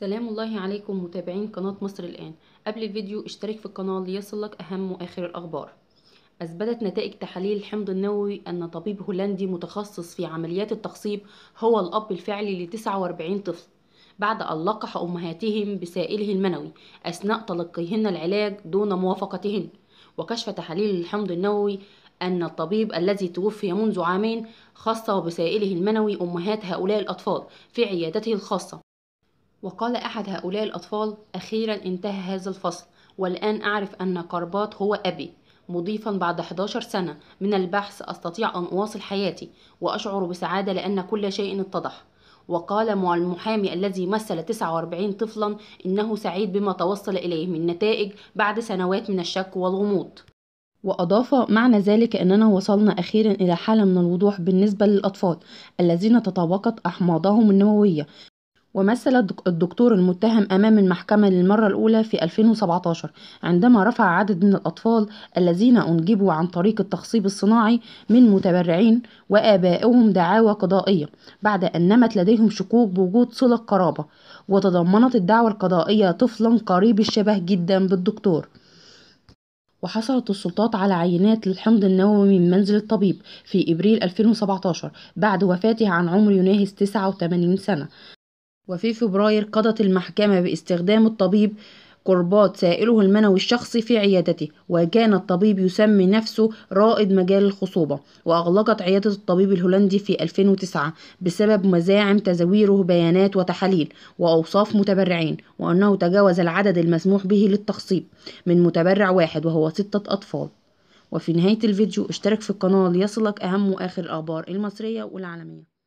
سلام الله عليكم متابعين قناة مصر الآن. قبل الفيديو اشترك في القناة ليصلك أهم وآخر الأخبار. أثبتت نتائج تحاليل الحمض النووي أن طبيب هولندي متخصص في عمليات التخصيب هو الأب الفعلي ل 49 طفل. بعد أن لقح أمهاتهم بسائله المنوي أثناء تلقيهن العلاج دون موافقتهن. وكشف تحاليل الحمض النووي أن الطبيب الذي توفي منذ عامين خص بسائله المنوي أمهات هؤلاء الأطفال في عيادته الخاصة. وقال أحد هؤلاء الأطفال أخيرا انتهى هذا الفصل والآن أعرف أن كربات هو أبي. مضيفا بعد 11 سنة من البحث أستطيع أن أواصل حياتي وأشعر بسعادة لأن كل شيء اتضح. وقال مع المحامي الذي مثل 49 طفلا إنه سعيد بما توصل إليه من نتائج بعد سنوات من الشك والغموض. وأضاف معنى ذلك أننا وصلنا أخيرا إلى حالة من الوضوح بالنسبة للأطفال الذين تطابقت أحماضهم النووية. ومثل الدكتور المتهم أمام المحكمة للمرة الأولى في 2017 عندما رفع عدد من الأطفال الذين أنجبوا عن طريق التخصيب الصناعي من متبرعين وآبائهم دعاوى قضائية بعد أن نمت لديهم شكوك بوجود صلة قرابة وتضمنت الدعوى القضائية طفلا قريب الشبه جدا بالدكتور. وحصلت السلطات على عينات للحمض النووي من منزل الطبيب في إبريل 2017 بعد وفاته عن عمر يناهز 89 سنة. وفي فبراير قضت المحكمة باستخدام الطبيب قربات سائله المنوي الشخصي في عيادته وكان الطبيب يسمي نفسه رائد مجال الخصوبة وأغلقت عيادة الطبيب الهولندي في 2009 بسبب مزاعم تزويره بيانات وتحاليل وأوصاف متبرعين وأنه تجاوز العدد المسموح به للتخصيب من متبرع واحد وهو ستة أطفال. وفي نهاية الفيديو اشترك في القناة ليصلك أهم وآخر الأخبار المصرية والعالمية.